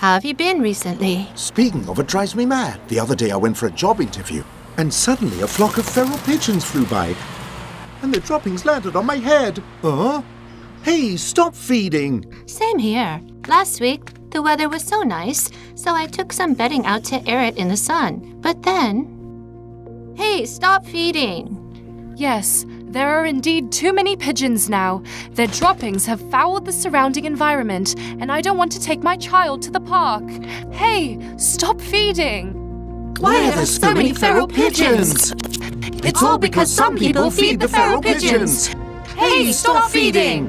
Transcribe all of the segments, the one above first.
How have you been recently? Speaking of, it drives me mad. The other day I went for a job interview, and suddenly a flock of feral pigeons flew by. And the droppings landed on my head. Huh? Hey, stop feeding! Same here. Last week, the weather was so nice, so I took some bedding out to air it in the sun. But then. Hey, stop feeding! Yes, there are indeed too many pigeons now. Their droppings have fouled the surrounding environment, and I don't want to take my child to the park. Hey, stop feeding! Why are there so many feral pigeons? It's all because some people feed the feral pigeons. Hey, stop feeding!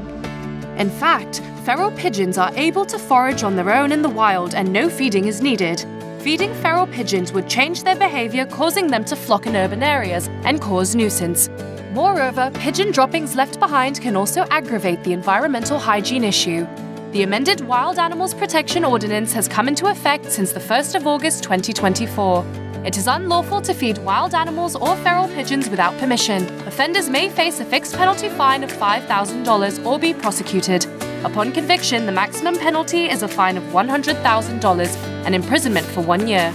In fact, feral pigeons are able to forage on their own in the wild and no feeding is needed. Feeding feral pigeons would change their behavior, causing them to flock in urban areas and cause nuisance. Moreover, pigeon droppings left behind can also aggravate the environmental hygiene issue. The amended Wild Animals Protection Ordinance has come into effect since the 1st of August 2024. It is unlawful to feed wild animals or feral pigeons without permission. Offenders may face a fixed penalty fine of $5,000 or be prosecuted. Upon conviction, the maximum penalty is a fine of $100,000 and imprisonment for one year.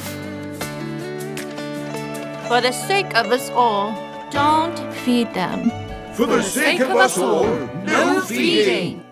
For the sake of us all, don't feed them. For the sake of us all, no feeding.